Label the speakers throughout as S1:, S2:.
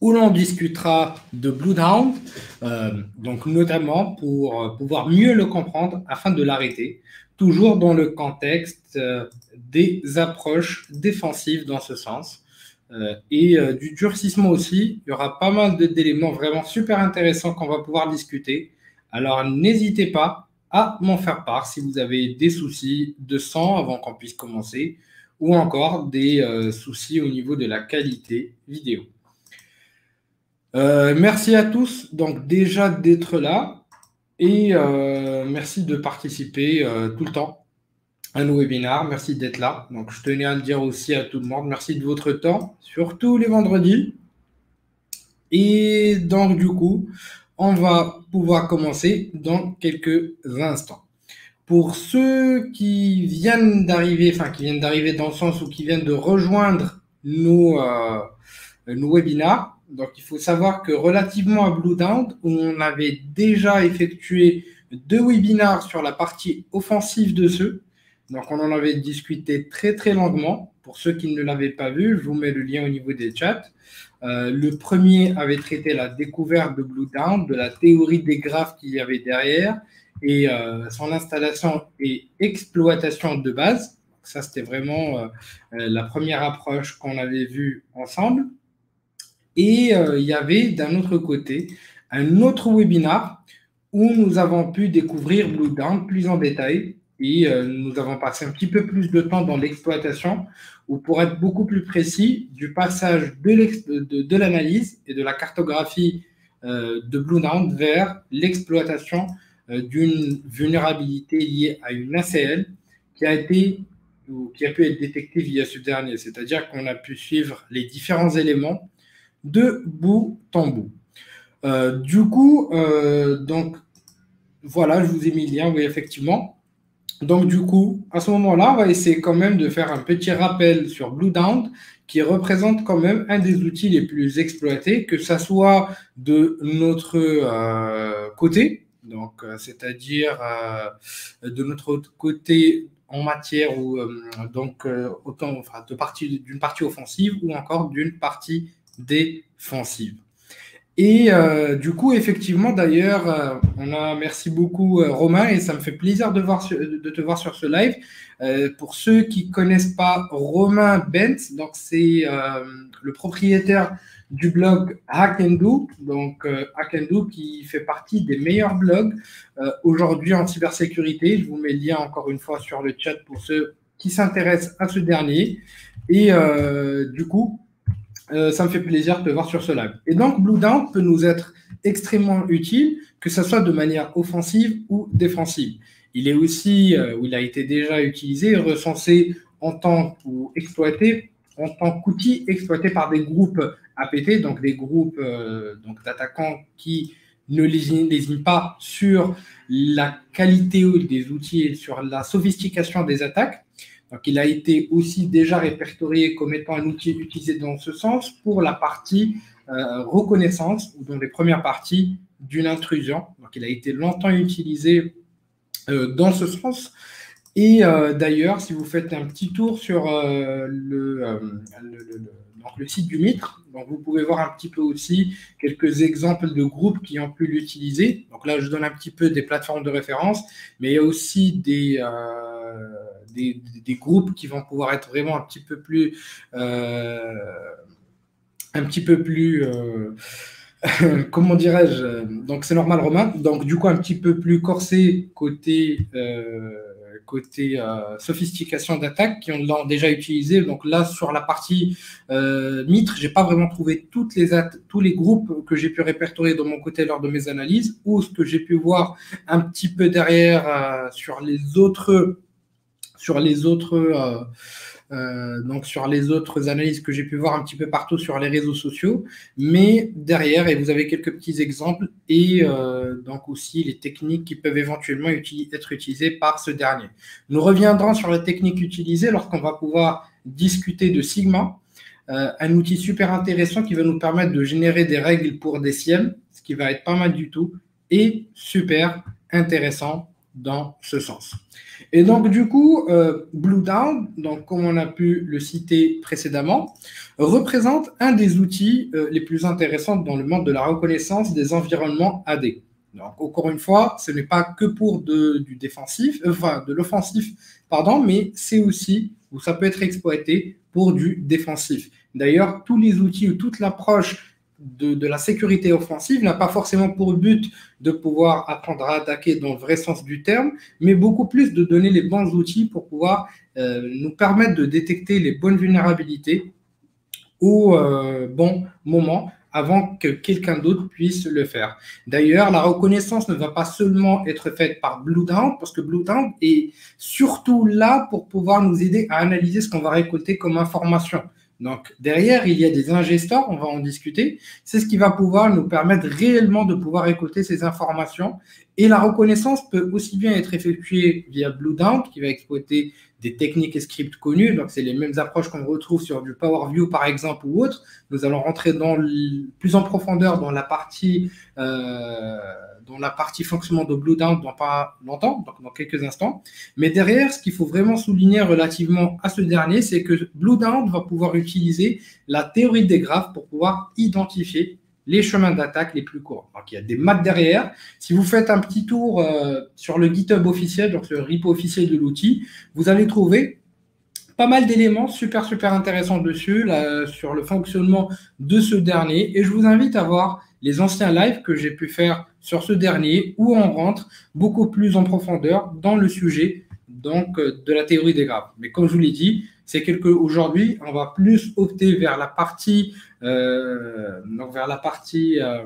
S1: où l'on discutera de Bloodhound, euh, donc notamment pour euh, pouvoir mieux le comprendre afin de l'arrêter, toujours dans le contexte euh, des approches défensives dans ce sens. et du durcissement aussi, il y aura pas mal d'éléments vraiment super intéressants qu'on va pouvoir discuter. Alors n'hésitez pas à m'en faire part si vous avez des soucis de sang avant qu'on puisse commencer ou encore des soucis au niveau de la qualité vidéo. Euh, merci à tous, donc déjà d'être là et euh, merci de participer euh, tout le temps à nos webinaires. Merci d'être là. Donc je tenais à le dire aussi à tout le monde. Merci de votre temps, surtout les vendredis. Et donc du coup, on va pouvoir commencer dans quelques instants. Pour ceux qui viennent d'arriver, enfin qui viennent d'arriver dans le sens où qui viennent de rejoindre nos, nos webinaires, donc, il faut savoir que relativement à Blue on avait déjà effectué deux webinaires sur la partie offensive de ceux. Donc, on en avait discuté très, très longuement. Pour ceux qui ne l'avaient pas vu, je vous mets le lien au niveau des chats. Euh, le premier avait traité la découverte de Blue de la théorie des graphes qu'il y avait derrière et euh, son installation et exploitation de base. Ça, c'était vraiment euh, la première approche qu'on avait vue ensemble. Et euh, il y avait d'un autre côté un autre webinar où nous avons pu découvrir Blue plus en détail et euh, nous avons passé un petit peu plus de temps dans l'exploitation ou pour être beaucoup plus précis, du passage de l'analyse et de la cartographie euh, de Blue vers l'exploitation d'une vulnérabilité liée à une ACL qui a été ou qui a pu être détectée via ce dernier. C'est-à-dire qu'on a pu suivre les différents éléments de bout en bout. Euh, du coup, euh, donc voilà, je vous ai mis le lien, oui, effectivement. Donc, du coup, à ce moment-là, on va essayer quand même de faire un petit rappel sur Blue qui représente quand même un des outils les plus exploités, que ce soit de notre euh, côté, donc c'est-à-dire de notre côté en matière ou donc autant de partie d'une partie offensive ou encore d'une partie défensive. Et euh, du coup, effectivement, d'ailleurs, euh, on a merci beaucoup euh, Romain et ça me fait plaisir de, voir de te voir sur ce live. pour ceux qui connaissent pas Romain Bent, donc c'est le propriétaire du blog Hack donc Hack and Do qui fait partie des meilleurs blogs aujourd'hui en cybersécurité. Je vous mets le lien encore une fois sur le chat pour ceux qui s'intéressent à ce dernier. Et du coup, euh, ça me fait plaisir de te voir sur ce live. Et donc, Blue Down peut nous être extrêmement utile, que ce soit de manière offensive ou défensive. Il est aussi, euh, ou il a été déjà utilisé, recensé en tant ou exploité qu'outil exploité par des groupes APT, donc des groupes euh, d'attaquants qui ne lésinent pas sur la qualité des outils et sur la sophistication des attaques, donc, il a été aussi déjà répertorié comme étant un outil utilisé dans ce sens pour la partie euh, reconnaissance ou dans les premières parties d'une intrusion. Donc, il a été longtemps utilisé euh, dans ce sens. Et euh, d'ailleurs, si vous faites un petit tour sur le, le, site du Mitre, donc vous pouvez voir un petit peu aussi quelques exemples de groupes qui ont pu l'utiliser. Donc là, je donne un petit peu des plateformes de référence, mais il y a aussi des des, groupes qui vont pouvoir être vraiment un petit peu plus, euh, un petit peu plus, euh, comment dirais-je, donc c'est normal Romain, donc du coup un petit peu plus corsé côté, euh, côté sophistication d'attaque qui ont déjà utilisé. Donc là sur la partie Mitre, j'ai pas vraiment trouvé les tous les groupes que j'ai pu répertorier de mon côté lors de mes analyses ou ce que j'ai pu voir un petit peu derrière sur les autres sur les autres, euh, euh, sur les autres analyses que j'ai pu voir un petit peu partout sur les réseaux sociaux. Mais derrière, et vous avez quelques petits exemples et euh, donc aussi les techniques qui peuvent éventuellement être utilisées par ce dernier. Nous reviendrons sur les techniques utilisées lorsqu'on va pouvoir discuter de Sigma. un outil super intéressant qui va nous permettre de générer des règles pour des SIEM, ce qui va être pas mal du tout et super intéressant dans ce sens. Et donc, du coup, euh, Blue Down, comme on a pu le citer précédemment, représente un des outils euh, les plus intéressants dans le monde de la reconnaissance des environnements AD. Donc, encore une fois, ce n'est pas que pour du défensif, euh, de l'offensif, pardon, mais c'est aussi, ou ça peut être exploité pour du défensif. D'ailleurs, tous les outils ou toute l'approche de, la sécurité offensive n'a pas forcément pour but de pouvoir apprendre à attaquer dans le vrai sens du terme, mais beaucoup plus de donner les bons outils pour pouvoir euh, nous permettre de détecter les bonnes vulnérabilités au euh, bon moment avant que quelqu'un d'autre puisse le faire. D'ailleurs, la reconnaissance ne va pas seulement être faite par Bluedown, parce que Bluedown est surtout là pour pouvoir nous aider à analyser ce qu'on va récolter comme information. Donc derrière, il y a des ingestors, on va en discuter. C'est ce qui va pouvoir nous permettre réellement de pouvoir récolter ces informations. Et la reconnaissance peut aussi bien être effectuée via Bluedown, qui va exploiter des techniques et scripts connus. Donc c'est les mêmes approches qu'on retrouve sur du Power View par exemple ou autre. Nous allons rentrer dans plus en profondeur dans la partie euh, dans la partie fonctionnement de Blue Down dans pas longtemps, donc dans quelques instants. Mais derrière, ce qu'il faut vraiment souligner relativement à ce dernier, c'est que Blue Down va pouvoir utiliser la théorie des graphes pour pouvoir identifier les chemins d'attaque les plus courts. Donc, il y a des maths derrière. Si vous faites un petit tour euh, sur le GitHub officiel, donc le repo officiel de l'outil, vous allez trouver pas mal d'éléments super, super intéressants dessus, sur le fonctionnement de ce dernier. Et je vous invite à voir les anciens lives que j'ai pu faire sur ce dernier, où on rentre beaucoup plus en profondeur dans le sujet donc, euh, de la théorie des graphes. Mais comme je vous l'ai dit, c'est qu'aujourd'hui, on va plus opter vers la partie, euh, donc vers la partie, euh,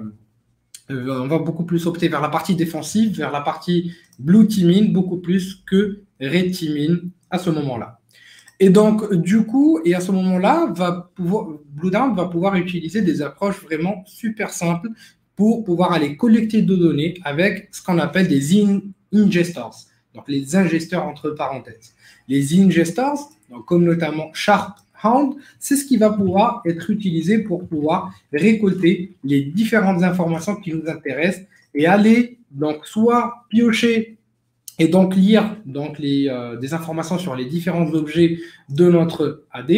S1: on va beaucoup plus opter vers la partie défensive, vers la partie blue teaming, beaucoup plus que red teaming à ce moment-là. Et donc, du coup, et à ce moment-là, va Blue va pouvoir utiliser des approches vraiment super simples pour pouvoir aller collecter de données avec ce qu'on appelle des ingestors, donc les ingesteurs entre parenthèses. Les ingestors, donc comme notamment Sharp Hound, c'est ce qui va pouvoir être utilisé pour pouvoir récolter les différentes informations qui nous intéressent et aller donc soit piocher et donc lire donc les, euh, des informations sur les différents objets de notre AD,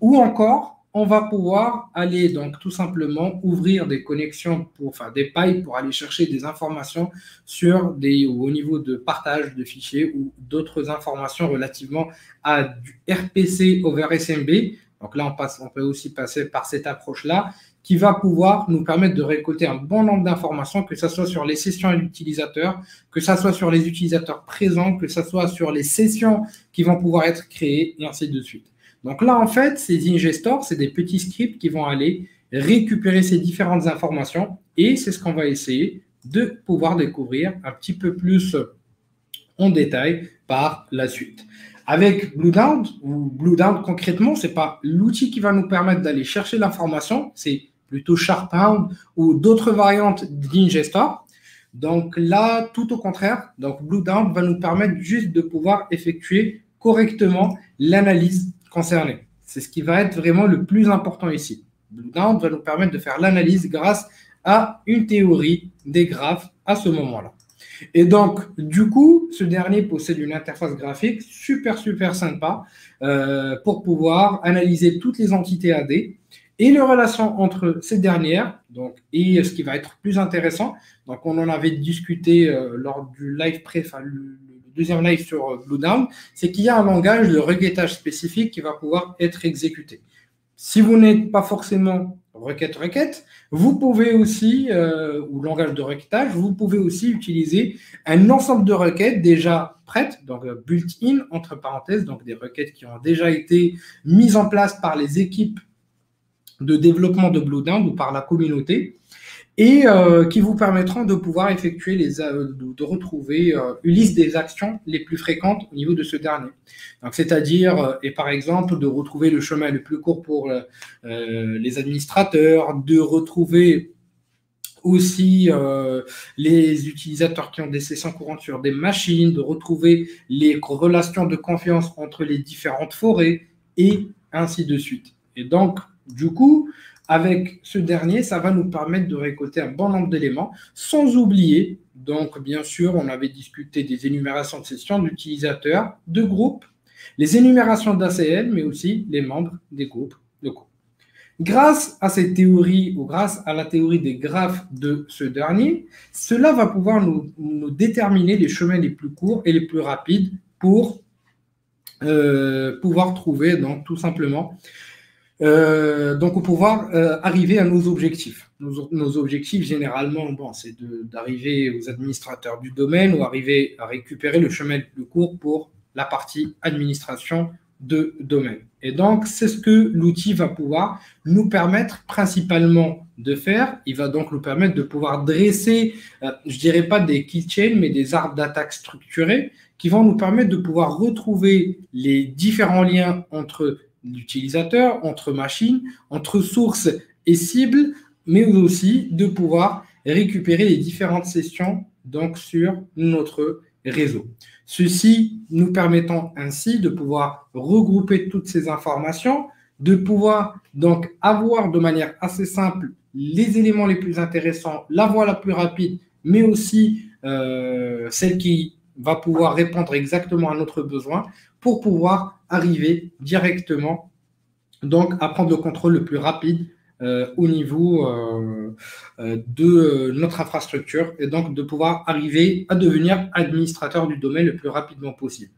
S1: ou encore on va pouvoir aller donc tout simplement ouvrir des connexions pour enfin des pipes pour aller chercher des informations sur des au niveau de partage de fichiers ou d'autres informations relativement à du RPC over SMB. Donc là on passe on peut aussi passer par cette approche là qui va pouvoir nous permettre de récolter un bon nombre d'informations, que ce soit sur les sessions utilisateurs, que ce soit sur les utilisateurs présents, que ce soit sur les sessions qui vont pouvoir être créées, et ainsi de suite. Donc là, en fait, ces ingestors, c'est des petits scripts qui vont aller récupérer ces différentes informations, et c'est ce qu'on va essayer de pouvoir découvrir un petit peu plus en détail par la suite. Avec Bluedown, ou Bluedown concrètement, ce n'est pas l'outil qui va nous permettre d'aller chercher l'information, c'est plutôt Sharphound ou d'autres variantes d'Ingestor. Donc là, tout au contraire, donc Bluedown va nous permettre juste de pouvoir effectuer correctement l'analyse concernée. C'est ce qui va être vraiment le plus important ici. Bluedown va nous permettre de faire l'analyse grâce à une théorie des graphes à ce moment-là. Et donc, du coup, ce dernier possède une interface graphique super, super sympa euh, pour pouvoir analyser toutes les entités AD et les relations entre ces dernières, donc, et ce qui va être plus intéressant, donc on en avait discuté euh, lors du live pré, enfin, le, deuxième live sur euh, Blue Down, c'est qu'il y a un langage de requêtage spécifique qui va pouvoir être exécuté. Si vous n'êtes pas forcément requête-requête, vous pouvez aussi, euh, ou langage de requêtage, vous pouvez aussi utiliser un ensemble de requêtes déjà prêtes, donc built-in, entre parenthèses, donc des requêtes qui ont déjà été mises en place par les équipes de développement de Blue ou par la communauté et euh, qui vous permettront de pouvoir effectuer les, euh, de, retrouver euh, une liste des actions les plus fréquentes au niveau de ce dernier. Donc, c'est-à-dire, et par exemple, de retrouver le chemin le plus court pour les administrateurs, de retrouver aussi les utilisateurs qui ont des sessions courantes sur des machines, de retrouver les relations de confiance entre les différentes forêts et ainsi de suite. Et donc, du coup, avec ce dernier, ça va nous permettre de récolter un bon nombre d'éléments, sans oublier, donc bien sûr, on avait discuté des énumérations de sessions d'utilisateurs, de groupes, les énumérations d'ACL, mais aussi les membres des groupes locaux. Grâce à cette théorie ou grâce à la théorie des graphes de ce dernier, cela va pouvoir nous, déterminer les chemins les plus courts et les plus rapides pour euh, pouvoir trouver donc tout simplement euh, donc pouvoir euh, arriver à nos objectifs. Nos, objectifs généralement, bon, c'est d'arriver aux administrateurs du domaine ou arriver à récupérer le chemin le plus court pour la partie administration de domaine. Et donc, c'est ce que l'outil va pouvoir nous permettre principalement de faire. Il va donc nous permettre de pouvoir dresser, euh, je dirais pas des keychains, mais des arbres d'attaque structurés qui vont nous permettre de pouvoir retrouver les différents liens entre l'utilisateur, entre machines, entre sources et cibles, mais aussi de pouvoir récupérer les différentes sessions donc sur notre réseau. Ceci nous permettant ainsi de pouvoir regrouper toutes ces informations, de pouvoir donc avoir de manière assez simple les éléments les plus intéressants, la voie la plus rapide, mais aussi euh, celle qui va pouvoir répondre exactement à notre besoin pour pouvoir arriver directement donc à prendre le contrôle le plus rapide euh, au niveau euh, euh, de notre infrastructure et donc de pouvoir arriver à devenir administrateur du domaine le plus rapidement possible.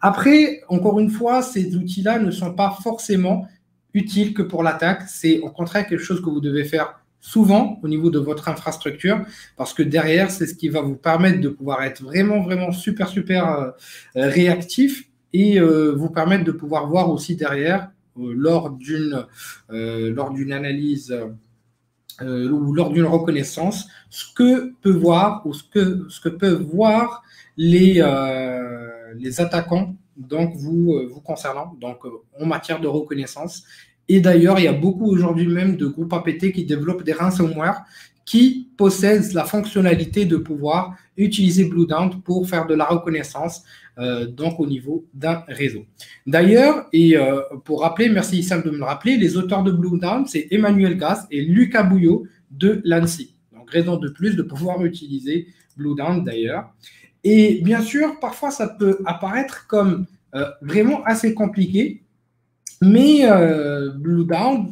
S1: Après, encore une fois, ces outils-là ne sont pas forcément utiles que pour l'attaque. C'est au contraire quelque chose que vous devez faire souvent au niveau de votre infrastructure parce que derrière, c'est ce qui va vous permettre de pouvoir être vraiment, vraiment super, super réactif et vous permettre de pouvoir voir aussi derrière euh, lors d'une euh, lors d'une analyse euh, ou lors d'une reconnaissance, ce que peut voir ou ce que, ce que peuvent voir les, les attaquants donc vous, vous concernant donc en matière de reconnaissance. Et d'ailleurs, il y a beaucoup aujourd'hui même de groupes APT qui développent des ransomware qui possèdent la fonctionnalité de pouvoir utiliser Blue pour faire de la reconnaissance euh, donc au niveau d'un réseau. D'ailleurs, et euh, pour rappeler, merci Issam de me le rappeler, les auteurs de Blue c'est Emmanuel Gass et Lucas Bouillot de l'ANSI. Donc raison de plus de pouvoir utiliser Blue d'ailleurs. Et bien sûr, parfois ça peut apparaître comme euh, vraiment assez compliqué mais euh, Blue Down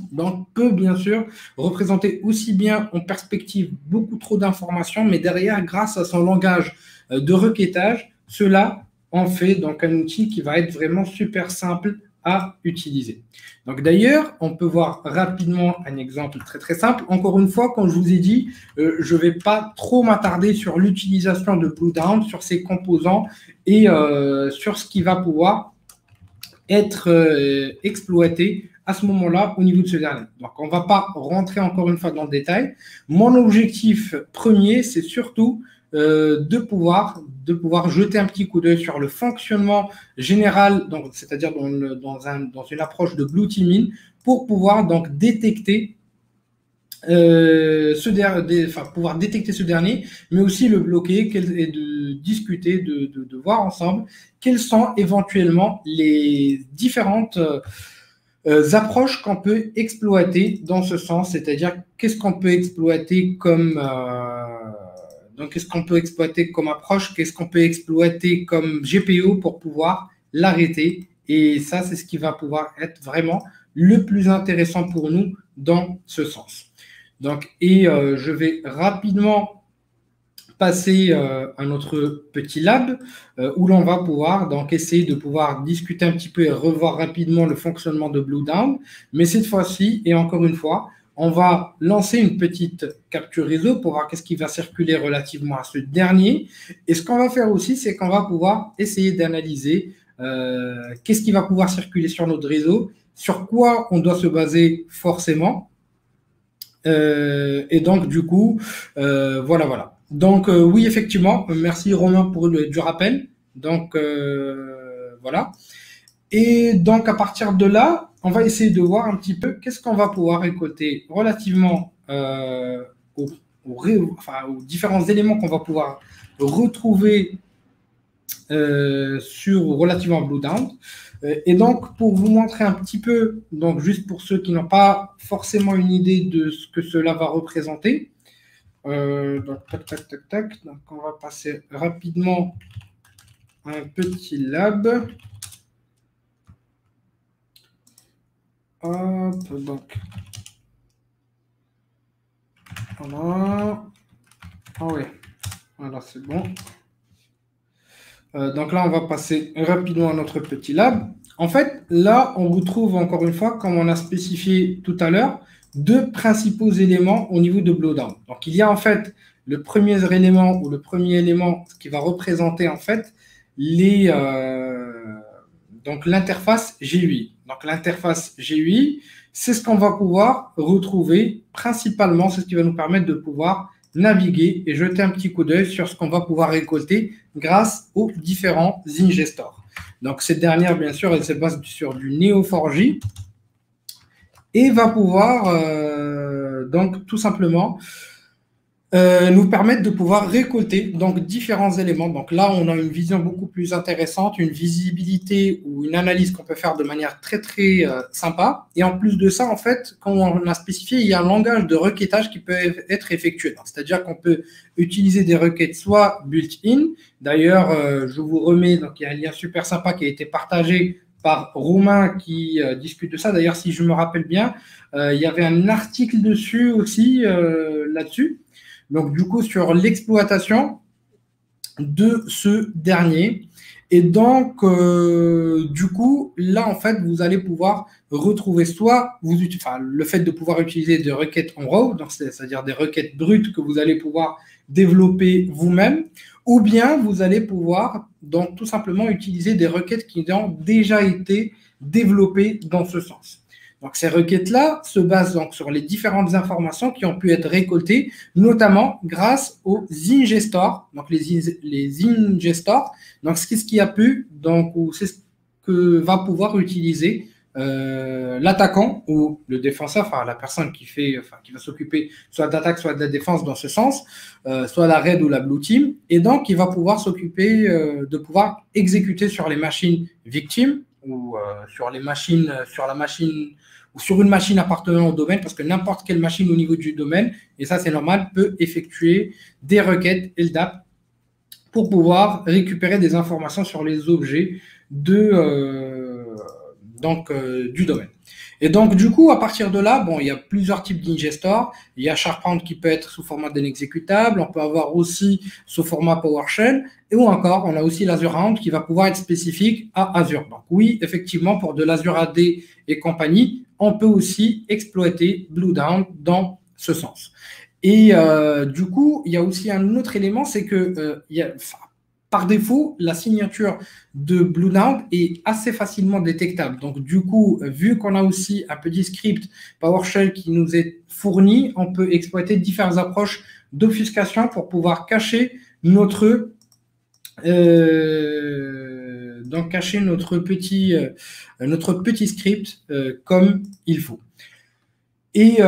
S1: peut bien sûr représenter aussi bien en perspective beaucoup trop d'informations, mais derrière, grâce à son langage euh, de requêtage, cela en fait donc un outil qui va être vraiment super simple à utiliser. Donc d'ailleurs, on peut voir rapidement un exemple très très simple. Encore une fois, comme je vous ai dit, euh, je ne vais pas trop m'attarder sur l'utilisation de Blue Down, sur ses composants et sur ce qui va pouvoir être euh, exploité à ce moment-là au niveau de ce dernier. Donc, on ne va pas rentrer encore une fois dans le détail. Mon objectif premier, c'est surtout euh, de, pouvoir, de pouvoir jeter un petit coup d'œil sur le fonctionnement général, c'est-à-dire dans, dans, un, dans, une approche de blue teaming, pour pouvoir donc détecter euh, ce dernier, pouvoir détecter ce dernier, mais aussi le bloquer discuter, de, voir ensemble quelles sont éventuellement les différentes euh, approches qu'on peut exploiter dans ce sens, c'est-à-dire qu'est-ce qu'on peut exploiter comme euh, donc qu'est-ce qu'on peut exploiter comme approche, qu'est-ce qu'on peut exploiter comme GPO pour pouvoir l'arrêter. Et ça, c'est ce qui va pouvoir être vraiment le plus intéressant pour nous dans ce sens. Donc, et euh, je vais rapidement passer euh, à notre petit lab euh, où l'on va pouvoir donc essayer de pouvoir discuter un petit peu et revoir rapidement le fonctionnement de Blue Down. Mais cette fois-ci, et encore une fois, on va lancer une petite capture réseau pour voir qu'est-ce qui va circuler relativement à ce dernier. Et ce qu'on va faire aussi, c'est qu'on va pouvoir essayer d'analyser qu'est-ce qui va pouvoir circuler sur notre réseau, sur quoi on doit se baser forcément euh, et donc, du coup, euh, voilà, voilà. Donc, euh, oui, effectivement, merci Romain pour le, du rappel. Donc, voilà. Et donc, à partir de là, on va essayer de voir un petit peu qu'est-ce qu'on va pouvoir récolter relativement aux, différents éléments qu'on va pouvoir retrouver sur relativement Blue Down. Et donc, pour vous montrer un petit peu, donc juste pour ceux qui n'ont pas forcément une idée de ce que cela va représenter, donc tac, tac, tac, tac, donc on va passer rapidement un petit lab. Hop, donc. Voilà. Ah oui, voilà, c'est bon. Euh, donc là, on va passer rapidement à notre petit lab. En fait, là, on retrouve encore une fois, comme on a spécifié tout à l'heure, deux principaux éléments au niveau de Blowdown. Donc, il y a en fait le premier élément ou le premier élément qui va représenter en fait les, euh, donc l'interface GUI. Donc l'interface GUI, c'est ce qu'on va pouvoir retrouver principalement, c'est ce qui va nous permettre de pouvoir naviguer et jeter un petit coup d'œil sur ce qu'on va pouvoir récolter grâce aux différents ingestors. Donc cette dernière, bien sûr, elle se base sur du Neo4j et va pouvoir euh, donc tout simplement euh, nous permettre de pouvoir récolter donc différents éléments. Donc là, on a une vision beaucoup plus intéressante, une visibilité ou une analyse qu'on peut faire de manière très très euh, sympa. Et en plus de ça, en fait, comme on a spécifié, il y a un langage de requêtage qui peut être effectué. C'est-à-dire qu'on peut utiliser des requêtes soit built-in. D'ailleurs, je vous remets, donc il y a un lien super sympa qui a été partagé par Romain qui discute de ça. D'ailleurs, si je me rappelle bien, il y avait un article dessus aussi là-dessus. Donc, du coup, sur l'exploitation de ce dernier. Et donc, euh, du coup, là, en fait, vous allez pouvoir retrouver soit le fait de pouvoir utiliser des requêtes en raw, c'est-à-dire des requêtes brutes que vous allez pouvoir développer vous-même, ou bien vous allez pouvoir donc tout simplement utiliser des requêtes qui ont déjà été développées dans ce sens. Donc, ces requêtes-là se basent donc sur les différentes informations qui ont pu être récoltées, notamment grâce aux ingestors. Donc, les, ingestors, donc, c'est ce qui a pu, donc, ou c'est ce que va pouvoir utiliser euh, l'attaquant ou le défenseur, enfin la personne qui fait, enfin qui va s'occuper soit d'attaque, soit de la défense dans ce sens, euh, soit la raid ou la blue team, et donc il va pouvoir s'occuper euh, de pouvoir exécuter sur les machines victimes ou sur les machines, sur la machine ou sur une machine appartenant au domaine, parce que n'importe quelle machine au niveau du domaine, et ça c'est normal, peut effectuer des requêtes LDAP pour pouvoir récupérer des informations sur les objets de, donc, euh, du domaine. Et donc, du coup, à partir de là, bon, il y a plusieurs types d'ingestors. Il y a Sharpant qui peut être sous format d'un exécutable. On peut avoir aussi sous format PowerShell. Et ou encore, on a aussi l'Azure Round qui va pouvoir être spécifique à Azure. Donc, oui, effectivement, pour de l'Azure AD et compagnie, on peut aussi exploiter Blue Down dans ce sens. Et euh, du coup, il y a aussi un autre élément, c'est que euh, il y a, par défaut, la signature de Blue est assez facilement détectable. Donc, du coup, vu qu'on a aussi un petit script PowerShell qui nous est fourni, on peut exploiter différentes approches d'obfuscation pour pouvoir cacher notre euh, cacher notre petit, euh, notre petit script euh, comme il faut. Et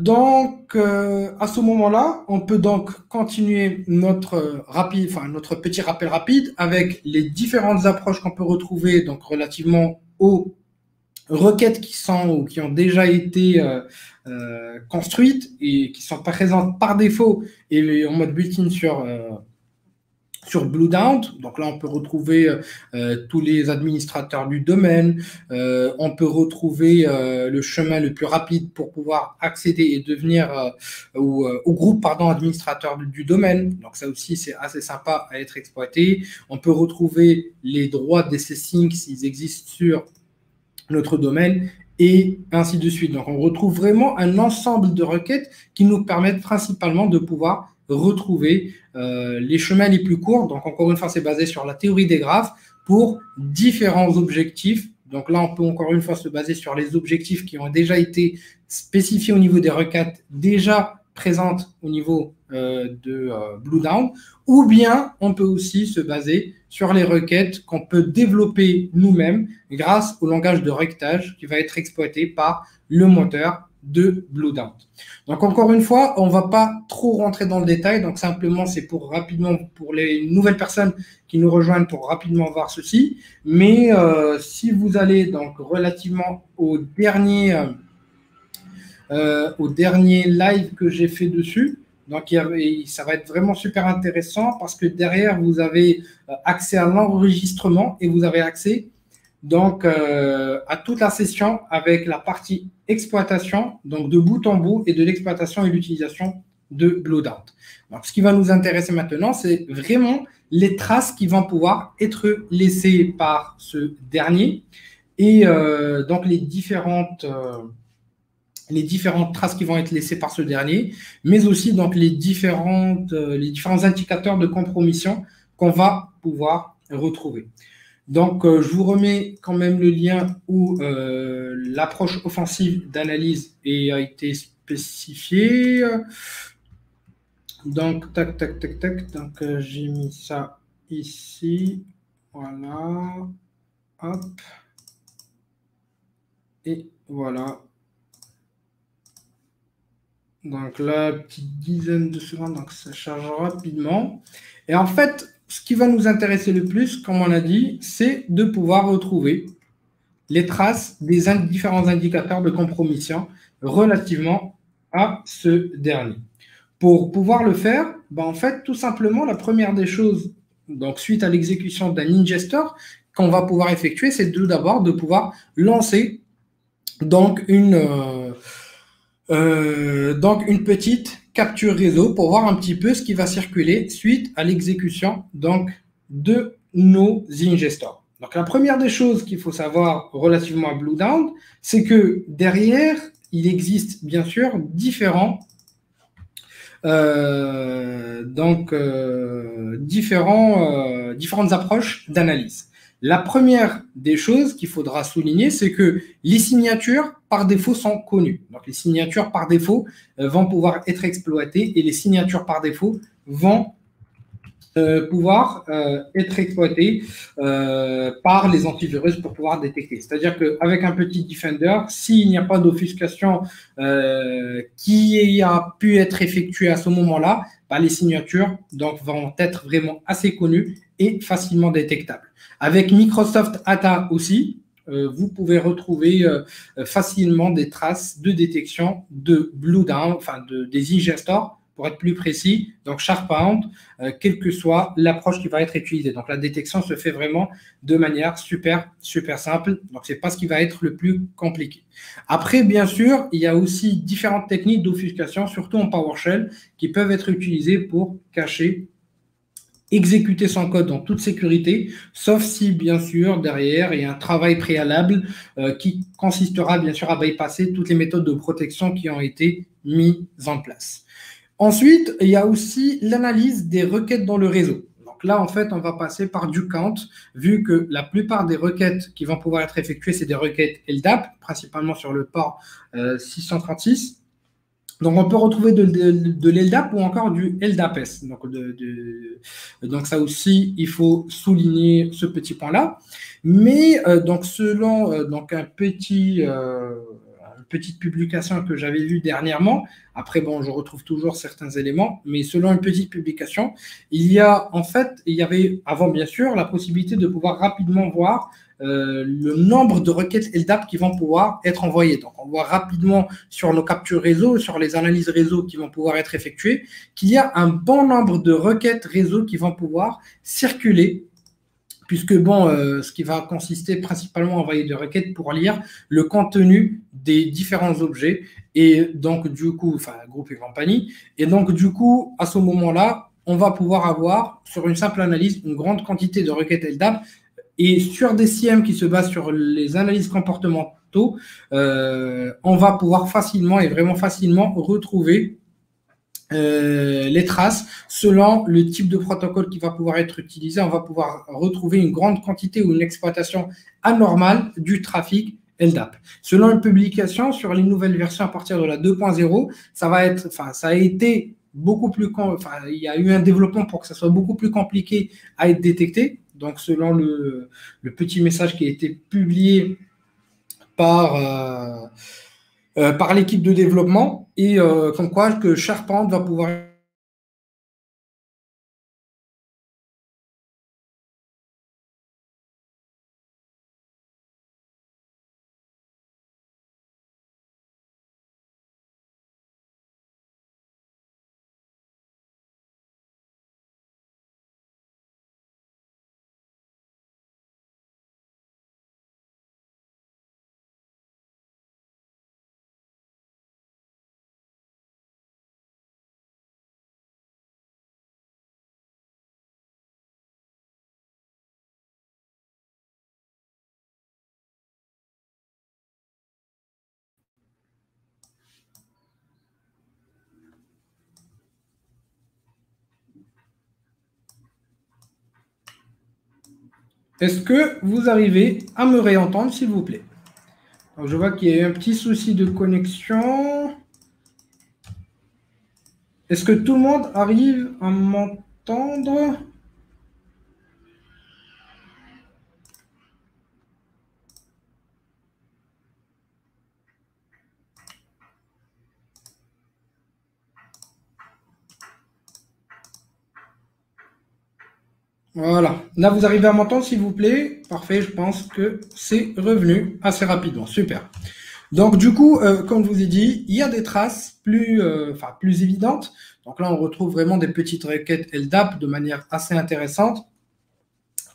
S1: donc, à ce moment-là, on peut donc continuer notre, rapide, enfin, notre petit rappel rapide avec les différentes approches qu'on peut retrouver donc, relativement aux requêtes qui sont ou qui ont déjà été construites et qui sont présentes par défaut et en mode built-in sur sur Blue Donc là, on peut retrouver euh, tous les administrateurs du domaine. Euh, on peut retrouver euh, le chemin le plus rapide pour pouvoir accéder et devenir au, au, groupe pardon, administrateur du, domaine. Donc ça aussi, c'est assez sympa à être exploité. On peut retrouver les droits d'accessing s'ils existent sur notre domaine et ainsi de suite. Donc on retrouve vraiment un ensemble de requêtes qui nous permettent principalement de pouvoir retrouver euh, les chemins les plus courts. Donc, encore une fois, c'est basé sur la théorie des graphes pour différents objectifs. Donc là, on peut encore une fois se baser sur les objectifs qui ont déjà été spécifiés au niveau des requêtes déjà présentes au niveau euh, de euh, Blue Down, ou bien on peut aussi se baser sur les requêtes qu'on peut développer nous-mêmes grâce au langage de rectage qui va être exploité par le moteur de Bluedount. Donc encore une fois, on ne va pas trop rentrer dans le détail, donc simplement c'est pour rapidement, pour les nouvelles personnes qui nous rejoignent pour rapidement voir ceci. Mais euh, si vous allez donc relativement au dernier, euh, euh, au dernier live que j'ai fait dessus, donc ça va être vraiment super intéressant parce que derrière vous avez accès à l'enregistrement et vous avez accès donc à toute la session avec la partie exploitation, donc de bout en bout et de l'exploitation et l'utilisation de Bluedart. Donc, ce qui va nous intéresser maintenant, c'est vraiment les traces qui vont pouvoir être laissées par ce dernier et euh, donc les différentes, euh, les différentes traces qui vont être laissées par ce dernier, mais aussi donc les, différentes, euh, les différents indicateurs de compromission qu'on va pouvoir retrouver. Donc, je vous remets quand même le lien où l'approche offensive d'analyse a été spécifiée. Donc, tac, tac, tac, tac. Donc, euh, j'ai mis ça ici. Voilà. Hop. Et voilà. Donc là, petite dizaine de secondes, donc ça charge rapidement. Et en fait, ce qui va nous intéresser le plus, comme on a dit, c'est de pouvoir retrouver les traces des différents indicateurs de compromission relativement à ce dernier. Pour pouvoir le faire, ben en fait, tout simplement, la première des choses, donc suite à l'exécution d'un ingester, qu'on va pouvoir effectuer, c'est de d'abord de pouvoir lancer donc une, euh, euh, donc une petite capture réseau pour voir un petit peu ce qui va circuler suite à l'exécution donc de nos ingestors. Donc la première des choses qu'il faut savoir relativement à Bluedown, c'est que derrière, il existe bien sûr différents euh, donc euh, euh, différentes approches d'analyse. La première des choses qu'il faudra souligner, c'est que les signatures par défaut sont connues. Donc les signatures par défaut vont pouvoir être exploitées et les signatures par défaut vont euh, pouvoir euh, être exploité euh, par les antivirus pour pouvoir détecter. C'est-à-dire qu'avec un petit Defender, s'il n'y a pas d'offuscation qui a pu être effectuée à ce moment-là, bah, les signatures donc, vont être vraiment assez connues et facilement détectables. Avec Microsoft ATA aussi, vous pouvez retrouver facilement des traces de détection de Blue Down, enfin de, des ingestors pour être plus précis, donc Sharpound, euh, quelle que soit l'approche qui va être utilisée. Donc la détection se fait vraiment de manière super, super simple. Donc ce n'est pas ce qui va être le plus compliqué. Après, bien sûr, il y a aussi différentes techniques d'offuscation, surtout en PowerShell, qui peuvent être utilisées pour cacher exécuter son code en toute sécurité, sauf si, bien sûr, derrière, il y a un travail préalable euh, qui consistera, bien sûr, à bypasser toutes les méthodes de protection qui ont été mises en place. Ensuite, il y a aussi l'analyse des requêtes dans le réseau. Donc là, en fait, on va passer par du count, vu que la plupart des requêtes qui vont pouvoir être effectuées, c'est des requêtes LDAP, principalement sur le port 636. Euh, donc, on peut retrouver de, de, ou encore du LDAPS. Donc, ça aussi, il faut souligner ce petit point-là. Mais euh, donc, selon euh, un petit petite publication que j'avais vue dernièrement. Après, bon, je retrouve toujours certains éléments, mais selon une petite publication, il y a en fait, il y avait avant bien sûr la possibilité de pouvoir rapidement voir euh, le nombre de requêtes LDAP qui vont pouvoir être envoyées. Donc, on voit rapidement sur nos captures réseau, sur les analyses réseau qui vont pouvoir être effectuées, qu'il y a un bon nombre de requêtes réseau qui vont pouvoir circuler puisque bon, euh, ce qui va consister principalement à envoyer des requêtes pour lire le contenu des différents objets et donc du coup, enfin groupe et compagnie. Et donc du coup, à ce moment-là, on va pouvoir avoir sur une simple analyse une grande quantité de requêtes LDAP et sur des CM qui se basent sur les analyses comportementaux, euh, on va pouvoir facilement et vraiment facilement retrouver euh, les traces selon le type de protocole qui va pouvoir être utilisé. On va pouvoir retrouver une grande quantité ou une exploitation anormale du trafic LDAP. Selon une publication sur les nouvelles versions à partir de la 2.0, ça va être, enfin, ça a été beaucoup plus, enfin, il y a eu un développement pour que ça soit beaucoup plus compliqué à être détecté. Donc, selon le, petit message qui a été publié par euh, par l'équipe de développement et comme quoi que Charpente va pouvoir Est-ce que vous arrivez à me réentendre, s'il vous plaît? Je vois qu'il y a eu un petit souci de connexion. Est-ce que tout le monde arrive à m'entendre? Voilà. Là, vous arrivez à m'entendre, s'il vous plaît. Parfait, je pense que c'est revenu assez rapidement. Super. Donc, du coup, euh, comme je vous ai dit, il y a des traces plus, euh, évidentes. Donc là, on retrouve vraiment des petites requêtes LDAP de manière assez intéressante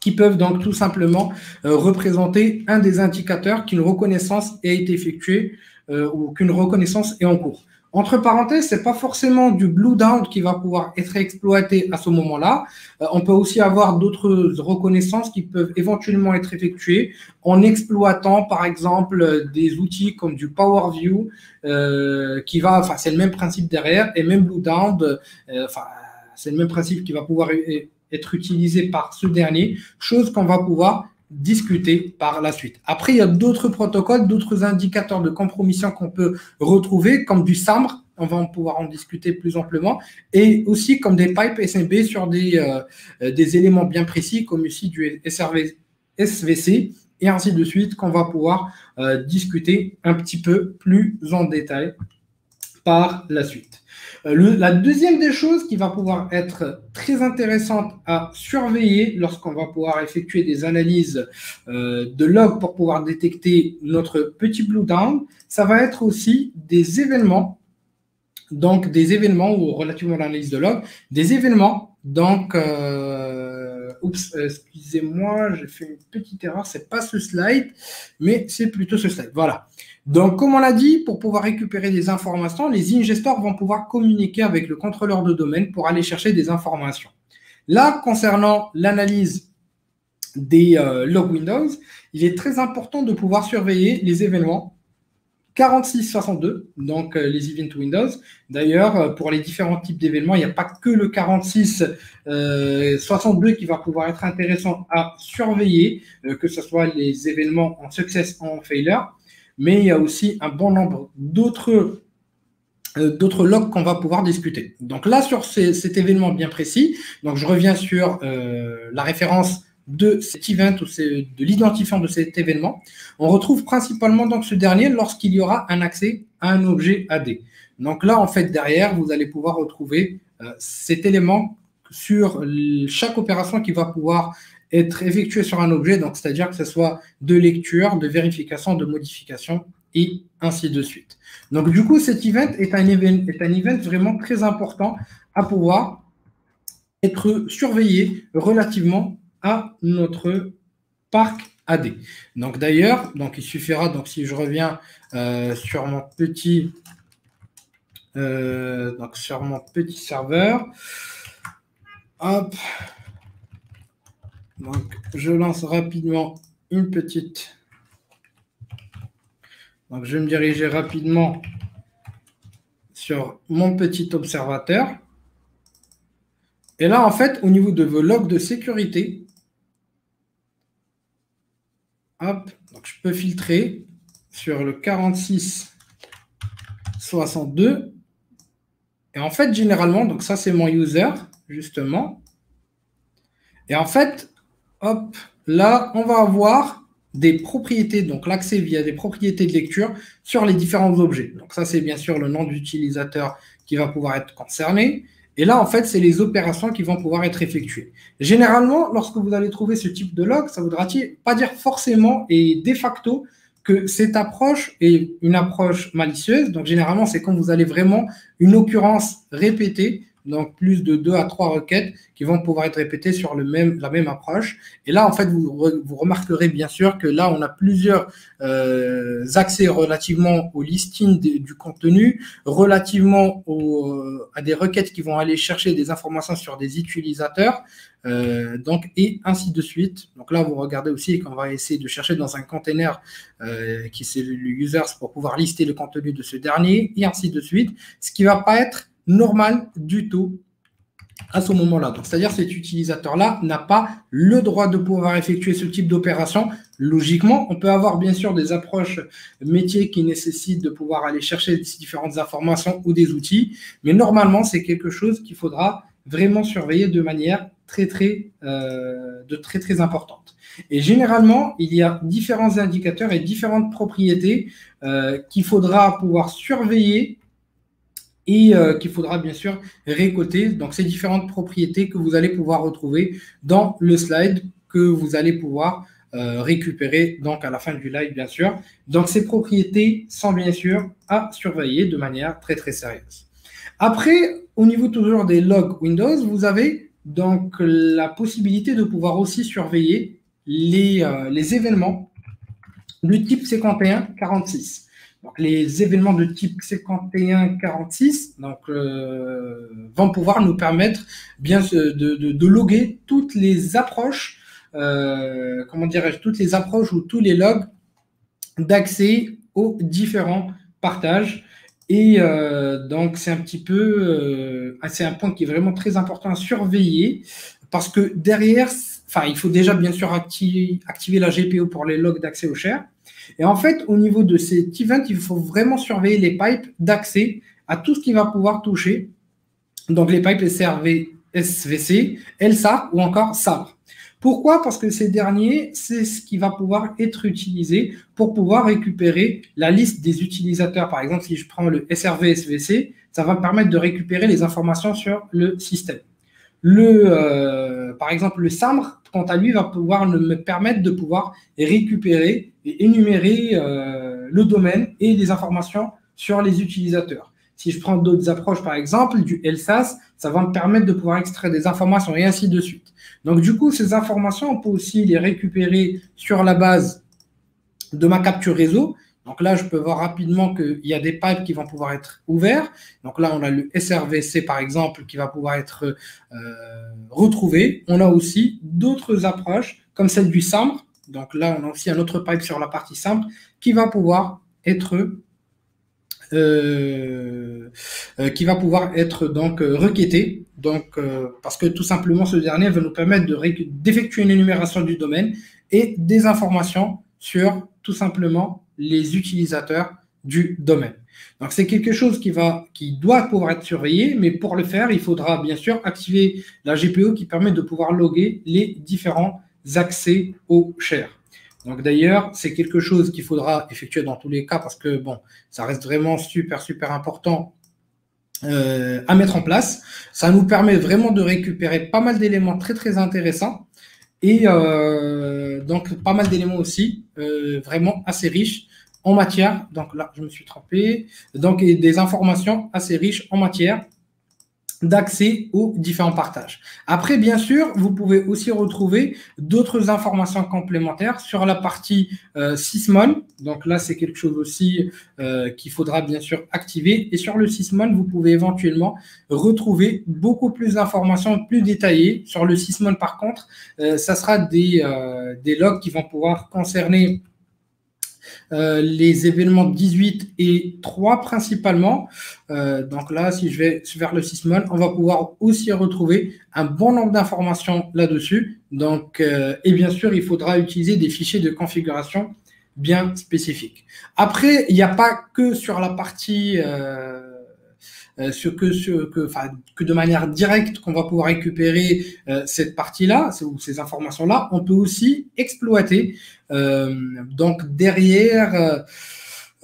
S1: qui peuvent donc tout simplement euh, représenter un des indicateurs qu'une reconnaissance ait été effectuée ou qu'une reconnaissance est en cours. Entre parenthèses, c'est pas forcément du blue down qui va pouvoir être exploité à ce moment-là. Euh, on peut aussi avoir d'autres reconnaissances qui peuvent éventuellement être effectuées en exploitant, par exemple, des outils comme du Power View, euh, qui va, enfin, c'est le même principe derrière, et même blue down, euh, enfin, c'est le même principe qui va pouvoir être utilisé par ce dernier, chose qu'on va pouvoir discuter par la suite. Après, il y a d'autres protocoles, d'autres indicateurs de compromission qu'on peut retrouver, comme du SAMR, on va pouvoir en discuter plus amplement, et aussi comme des pipes SMB sur des, euh, des éléments bien précis, comme ici du SRV, SVC, et ainsi de suite, qu'on va pouvoir euh, discuter un petit peu plus en détail par la suite. Euh, la deuxième des choses qui va pouvoir être très intéressante à surveiller lorsqu'on va pouvoir effectuer des analyses euh, de log pour pouvoir détecter notre petit blue down, ça va être aussi des événements, donc des événements ou relativement à l'analyse de log, des événements, donc, euh, excusez-moi, j'ai fait une petite erreur, c'est pas ce slide, mais c'est plutôt ce slide. Voilà. Donc, comme on l'a dit, pour pouvoir récupérer des informations, les ingestors vont pouvoir communiquer avec le contrôleur de domaine pour aller chercher des informations. Là, concernant l'analyse des euh, log Windows, il est très important de pouvoir surveiller les événements 4662, donc euh, les events Windows. D'ailleurs, euh, pour les différents types d'événements, il n'y a pas que le 4662 qui va pouvoir être intéressant à surveiller, que ce soit les événements en success ou en failure mais il y a aussi un bon nombre d'autres euh, d'autres logs qu'on va pouvoir discuter. Donc là, sur cet événement bien précis, donc je reviens sur euh, la référence de cet event ou de l'identifiant de cet événement. On retrouve principalement donc ce dernier lorsqu'il y aura un accès à un objet AD. Donc là, en fait, derrière, vous allez pouvoir retrouver euh, cet élément sur chaque opération qui va pouvoir être effectué sur un objet, donc c'est-à-dire que ce soit de lecture, de vérification, de modification et ainsi de suite. Donc du coup, cet event est un event, est un vraiment très important à pouvoir être surveillé relativement à notre parc AD. Donc d'ailleurs, donc il suffira, donc si je reviens euh, sur mon petit euh, donc sur mon petit serveur, hop, donc, je lance rapidement une petite. Donc, je vais me diriger rapidement sur mon petit observateur. Et là, en fait, au niveau de vos logs de sécurité, je peux filtrer sur le 46 62. Et en fait, généralement, donc ça, c'est mon user, justement. Et en fait, Hop, là, on va avoir des propriétés, donc l'accès via des propriétés de lecture sur les différents objets. Donc ça, c'est bien sûr le nom d'utilisateur qui va pouvoir être concerné. Et là, en fait, c'est les opérations qui vont pouvoir être effectuées. Généralement, lorsque vous allez trouver ce type de log, ça ne voudra pas dire forcément et de facto que cette approche est une approche malicieuse. Donc, généralement, c'est quand vous allez vraiment une occurrence répétée donc plus de deux à trois requêtes qui vont pouvoir être répétées sur le même, la même approche. Et là, en fait, vous, vous remarquerez bien sûr que là, on a plusieurs euh, accès relativement au listing du contenu, relativement au, à des requêtes qui vont aller chercher des informations sur des utilisateurs, euh, donc et ainsi de suite. Donc là, vous regardez aussi qu'on va essayer de chercher dans un container euh, qui c'est le users pour pouvoir lister le contenu de ce dernier et ainsi de suite. Ce qui va pas être normal du tout à ce moment-là. Donc, c'est-à-dire cet utilisateur-là n'a pas le droit de pouvoir effectuer ce type d'opération. Logiquement, on peut avoir bien sûr des approches métiers qui nécessitent de pouvoir aller chercher différentes informations ou des outils, mais normalement, c'est quelque chose qu'il faudra vraiment surveiller de manière très très euh, de très très importante. Et généralement, il y a différents indicateurs et différentes propriétés euh, qu'il faudra pouvoir surveiller et euh, qu'il faudra bien sûr récolter. Donc, ces différentes propriétés que vous allez pouvoir retrouver dans le slide que vous allez pouvoir euh, récupérer donc à la fin du live, bien sûr. Donc, ces propriétés sont bien sûr à surveiller de manière très, très sérieuse. Après, au niveau toujours des logs Windows, vous avez donc la possibilité de pouvoir aussi surveiller les, euh, les événements du type 5146 les événements de type 51-46 donc, euh, vont pouvoir nous permettre bien de, de, loguer toutes les approches, euh, comment dirais-je, toutes les approches ou tous les logs d'accès aux différents partages. Et euh, donc, c'est un petit peu, c'est un point qui est vraiment très important à surveiller parce que derrière, enfin, il faut déjà bien sûr activer, la GPO pour les logs d'accès au share. Et en fait, au niveau de ces events, il faut vraiment surveiller les pipes d'accès à tout ce qui va pouvoir toucher. Donc, les pipes SRV, SVC, LSA ou encore SABRE. Pourquoi? Parce que ces derniers, c'est ce qui va pouvoir être utilisé pour pouvoir récupérer la liste des utilisateurs. Par exemple, si je prends le SRV SVC, ça va permettre de récupérer les informations sur le système. Le, euh, par exemple, le SAMR, quant à lui, va pouvoir me permettre de pouvoir récupérer et énumérer euh, le domaine et des informations sur les utilisateurs. Si je prends d'autres approches, par exemple, du LSAS, ça va me permettre de pouvoir extraire des informations et ainsi de suite. Donc, du coup, ces informations, on peut aussi les récupérer sur la base de ma capture réseau donc là, je peux voir rapidement qu'il y a des pipes qui vont pouvoir être ouverts. Donc là, on a le SRVC, par exemple, qui va pouvoir être euh, retrouvé. On a aussi d'autres approches, comme celle du SAMR. Donc là, on a aussi un autre pipe sur la partie SAMR qui va pouvoir être euh, euh, qui va pouvoir être donc requêté. Donc, parce que tout simplement, ce dernier va nous permettre d'effectuer une énumération du domaine et des informations sur tout simplement les utilisateurs du domaine. Donc c'est quelque chose qui va, qui doit pouvoir être surveillé, mais pour le faire, il faudra bien sûr activer la GPO qui permet de pouvoir loguer les différents accès au share. Donc d'ailleurs, c'est quelque chose qu'il faudra effectuer dans tous les cas parce que bon, ça reste vraiment super super important euh, à mettre en place. Ça nous permet vraiment de récupérer pas mal d'éléments très très intéressants et euh, donc, pas mal d'éléments aussi, euh, vraiment assez riches en matière. Donc là, je me suis trompé. Donc, des informations assez riches en matière d'accès aux différents partages. Après, bien sûr, vous pouvez aussi retrouver d'autres informations complémentaires sur la partie euh, Sysmon. Donc là, c'est quelque chose aussi euh, qu'il faudra bien sûr activer. Et sur le Sysmon, vous pouvez éventuellement retrouver beaucoup plus d'informations plus détaillées. Sur le Sysmon, par contre, euh, ça sera des, euh, des logs qui vont pouvoir concerner euh, les événements 18 et 3 principalement. Euh, donc là, si je vais vers le Sysmon, on va pouvoir aussi retrouver un bon nombre d'informations là-dessus. Donc, euh, et bien sûr, il faudra utiliser des fichiers de configuration bien spécifiques. Après, il n'y a pas que sur la partie ce que, que, que de manière directe qu'on va pouvoir récupérer cette partie-là ou ces informations-là, on peut aussi exploiter donc derrière